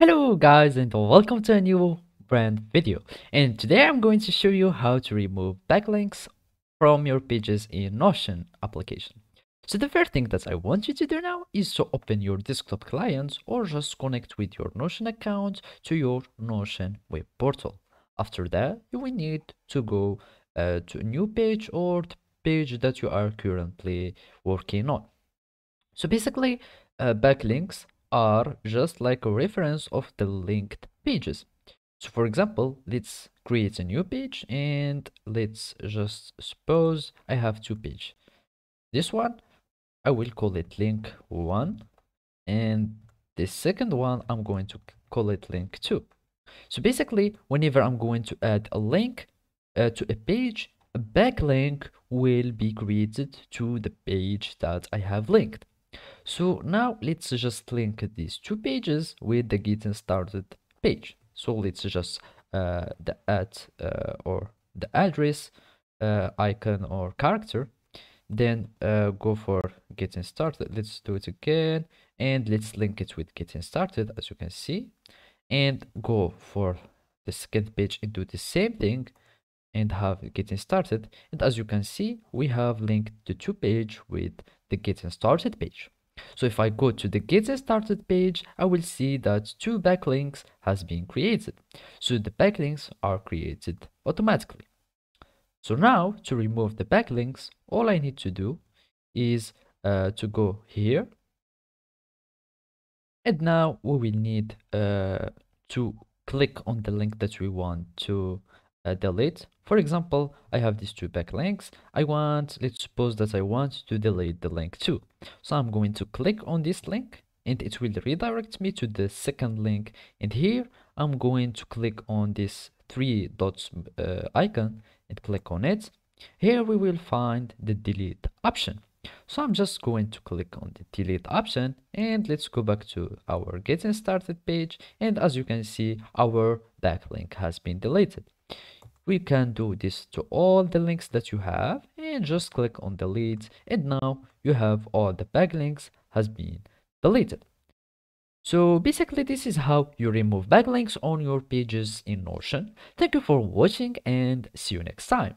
Hello guys and welcome to a new brand video and today I'm going to show you how to remove backlinks from your pages in Notion application. So the first thing that I want you to do now is to open your desktop client or just connect with your Notion account to your Notion web portal. After that you will need to go uh, to a new page or the page that you are currently working on. So basically uh, backlinks are just like a reference of the linked pages. So for example, let's create a new page and let's just suppose I have two pages. This one, I will call it link one and the second one, I'm going to call it link two. So basically, whenever I'm going to add a link uh, to a page, a backlink will be created to the page that I have linked. So now let's just link these two pages with the getting started page. So let's just uh, the at uh, or the address uh, icon or character. Then uh, go for getting started. Let's do it again. And let's link it with getting started as you can see. And go for the second page and do the same thing and have getting started. And as you can see we have linked the two page with the getting started page so if I go to the Getting Started page, I will see that two backlinks has been created. So the backlinks are created automatically. So now to remove the backlinks, all I need to do is uh, to go here. And now we will need uh, to click on the link that we want to uh, delete. For example, I have these two backlinks. I want, let's suppose that I want to delete the link two. So I'm going to click on this link and it will redirect me to the second link. And here I'm going to click on this three dots uh, icon and click on it. Here we will find the delete option. So I'm just going to click on the delete option and let's go back to our getting started page. And as you can see, our backlink has been deleted we can do this to all the links that you have and just click on delete and now you have all the backlinks has been deleted. So basically this is how you remove backlinks on your pages in notion. Thank you for watching and see you next time